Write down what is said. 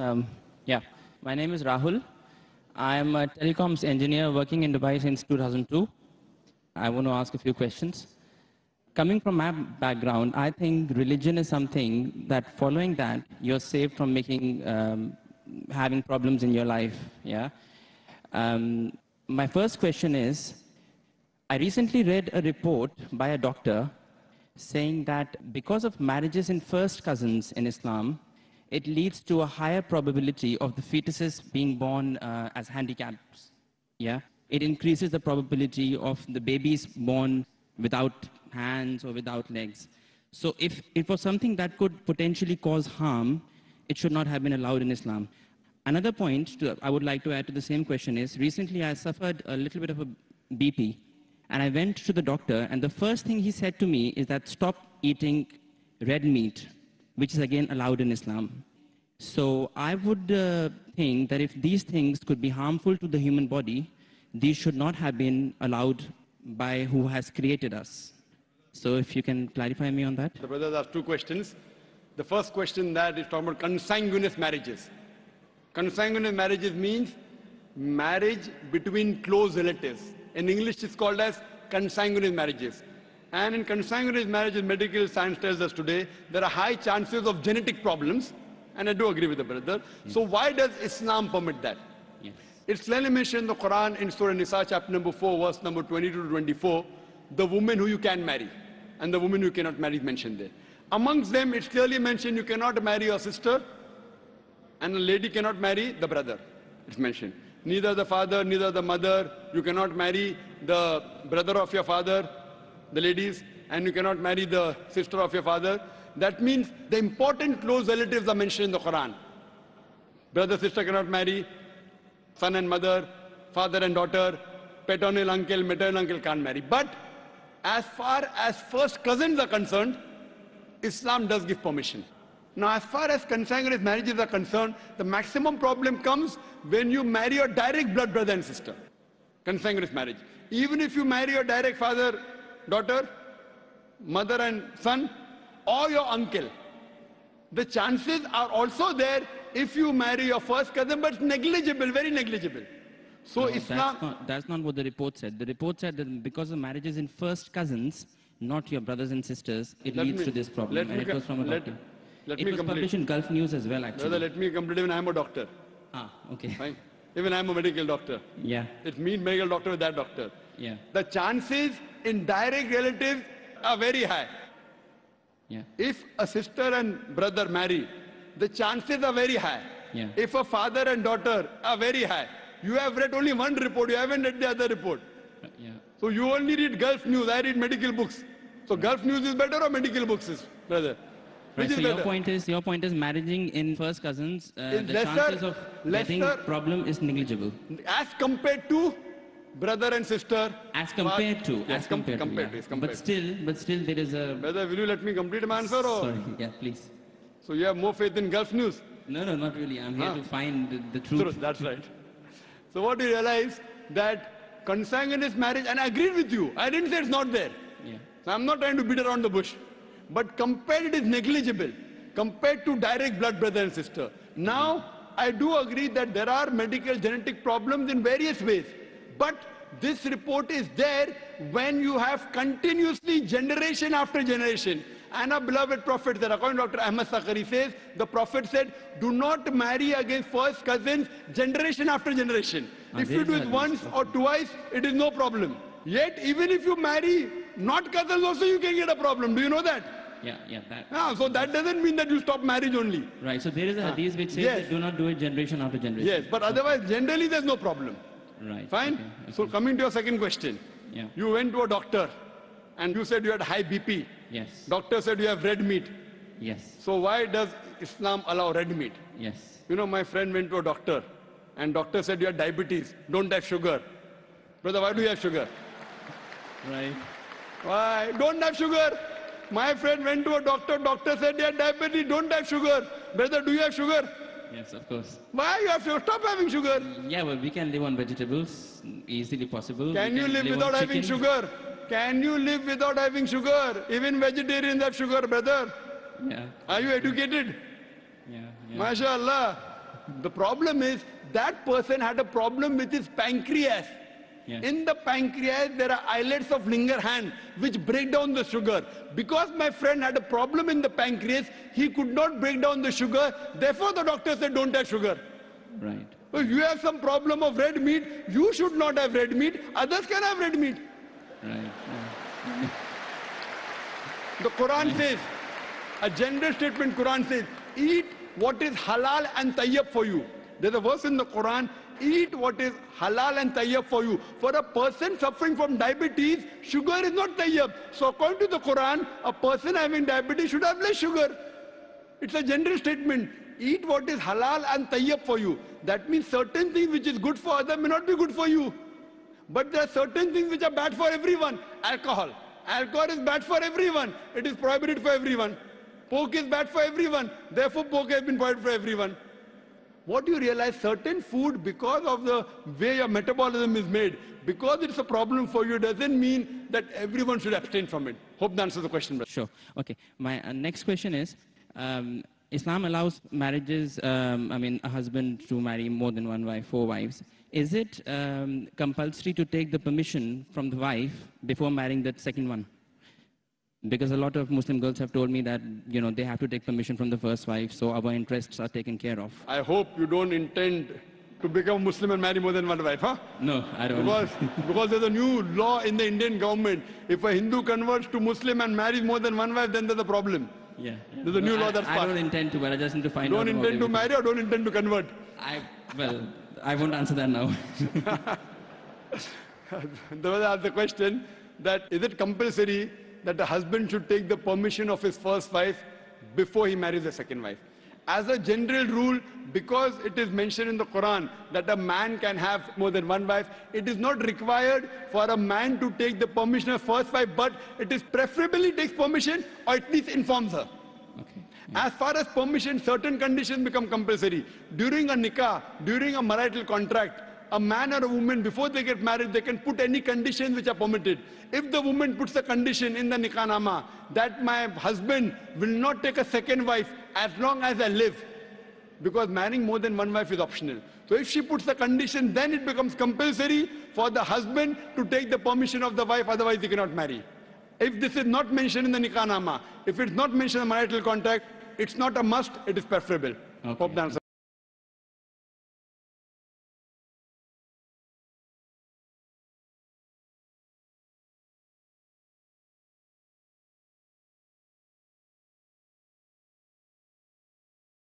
Um, yeah, my name is Rahul. I am a telecoms engineer working in Dubai since 2002. I want to ask a few questions. Coming from my background, I think religion is something that following that, you're saved from making, um, having problems in your life. Yeah. Um, my first question is, I recently read a report by a doctor saying that because of marriages in first cousins in Islam, it leads to a higher probability of the fetuses being born uh, as handicaps. Yeah, it increases the probability of the babies born without hands or without legs. So if it was something that could potentially cause harm, it should not have been allowed in Islam. Another point to, I would like to add to the same question is, recently I suffered a little bit of a BP, and I went to the doctor, and the first thing he said to me is that stop eating red meat, which is again allowed in Islam. So I would uh, think that if these things could be harmful to the human body, these should not have been allowed by who has created us. So if you can clarify me on that. The brothers asked two questions. The first question that is talking about consanguineous marriages. Consanguineous marriages means marriage between close relatives. In English, it's called as consanguineous marriages. And in consanguineous marriages, medical science tells us today, there are high chances of genetic problems. And I do agree with the brother. Yes. So why does Islam permit that? Yes. It's clearly mentioned in the Quran in Surah Nisa, chapter number 4, verse number 22 to 24, the woman who you can marry and the woman who cannot marry is mentioned there. Amongst them, it's clearly mentioned you cannot marry your sister and a lady cannot marry the brother. It's mentioned. Neither the father, neither the mother. You cannot marry the brother of your father, the ladies, and you cannot marry the sister of your father. That means the important close relatives are mentioned in the Quran. Brother, sister cannot marry, son and mother, father and daughter, paternal uncle, maternal uncle can't marry. But as far as first cousins are concerned, Islam does give permission. Now, as far as consanguineous marriages are concerned, the maximum problem comes when you marry your direct blood brother and sister. Consanguineous marriage. Even if you marry your direct father, daughter, mother and son, or your uncle, the chances are also there if you marry your first cousin, but it's negligible, very negligible. So no, Islam... That's not, that's not what the report said. The report said that because of marriages in first cousins, not your brothers and sisters, it let leads me, to this problem. and it was from a let, doctor. Let it me was complete. published in Gulf News as well, actually. Brother, let me complete. Even I am a doctor. Ah, okay. Fine. Even I am a medical doctor. Yeah. It means medical doctor with that doctor. Yeah. The chances in direct relatives are very high. Yeah. If a sister and brother marry, the chances are very high. Yeah. If a father and daughter are very high. You have read only one report, you haven't read the other report. Yeah. So you only read Gulf News, I read medical books. So Gulf News is better or medical books is brother? Right, Which so is your better? point is your point is marrying in first cousins, uh, the lesser- chances of getting problem is negligible. As compared to brother and sister. As compared to, Yes, as com- compared, compared to, yeah. compared But still, but still there is a. Brother, will you let me complete my answer or? Sorry, yeah, please. So you have more faith in Gulf News? No, no, not really. I'm here Huh? to find the, the truth. Truth, that's right. So what do you realize? That consanguineous marriage, and I agreed with you. I didn't say it's not there. Yeah. So I'm not trying to beat around the bush. But compared it is negligible compared to direct blood brother and sister. Now, I do agree that there are medical genetic problems in various ways. But this report is there when you have continuously generation after generation. And our beloved Prophet, that according to Dr. Ahmad Sakari says, the Prophet said, do not marry against first cousins generation after generation. Ah, if you do it once or twice, it is no problem. Yet, even if you marry not cousins also, you can get a problem. Do you know that? Yeah, yeah, that. Ah, so that doesn't mean that you stop marriage only. Right. So there is a hadith which says Yes. that do not do it generation after generation. Yes, but otherwise, generally there's no problem. Right. Fine? okay, okay. So coming to your second question. Yeah. You went to a doctor and you said you had high BP. Yes. Doctor said you have red meat. Yes. So why does Islam allow red meat? Yes. You know, my friend went to a doctor and doctor said you have diabetes, don't have sugar. Brother, why do you have sugar? Right. Why? Don't have sugar. My friend went to a doctor, doctor said you have diabetes, don't have sugar. Brother, do you have sugar? Yes, of course. Why you have to Stop having sugar. Yeah, well, we can live on vegetables, easily possible. Can We you live on without having sugar? Can you live without having sugar? Even vegetarians have sugar, brother. Yeah, Are you educated? yeah, yeah. MashaAllah. The problem is that person had a problem with his pancreas. Yeah. In the pancreas, there are islets of Langerhans which break down the sugar. Because my friend had a problem in the pancreas, he could not break down the sugar. Therefore, the doctor said, don't have sugar. Right. If you have some problem of red meat, you should not have red meat. Others can have red meat. Right. The Quran says, a gender statement Quran says, eat what is halal and tayyib for you. There's a verse in the Quran, eat what is halal and tayyib for you. For a person suffering from diabetes, sugar is not tayyib. So according to the Quran, a person having diabetes should have less sugar. It's a general statement. Eat what is halal and tayyib for you. That means certain things which is good for others may not be good for you. But there are certain things which are bad for everyone. Alcohol. Alcohol is bad for everyone. It is prohibited for everyone. Pork is bad for everyone. Therefore, pork has been prohibited for everyone. What do you realize? Certain food, because of the way your metabolism is made, because it's a problem for you, doesn't mean that everyone should abstain from it. Hope that answers the question. brother. Sure. Okay. My uh, next question is um, Islam allows marriages, um, I mean, a husband to marry more than one wife, four wives. Is it um, compulsory to take the permission from the wife before marrying that second one? Because a lot of Muslim girls have told me that, you know, they have to take permission from the first wife, so our interests are taken care of. I hope you don't intend to become Muslim and marry more than one wife, huh? No, I don't. Because, because there's a new law in the Indian government. If a Hindu converts to Muslim and marries more than one wife, then there's a problem. yeah. There's a new No, law I, that's I passed. don't intend to, but I just need to find Don't out. about intend to marry or don't intend to convert. I, well, I won't answer that now. There was the question that is it compulsory that the husband should take the permission of his first wife before he marries the second wife? As a general rule, because it is mentioned in the Quran that a man can have more than one wife, it is not required for a man to take the permission of first wife, but it is preferably takes permission or at least informs her. okay. As far as permission, certain conditions become compulsory. During a nikah, during a marital contract, a man or a woman, before they get married, they can put any conditions which are permitted. If the woman puts a condition in the nikah nama that my husband will not take a second wife as long as I live, because marrying more than one wife is optional. So if she puts the condition, then it becomes compulsory for the husband to take the permission of the wife, otherwise he cannot marry. If this is not mentioned in the nikah nama, if it's not mentioned in the marital contract, it's not a must, it is preferable. Okay. Hope that answers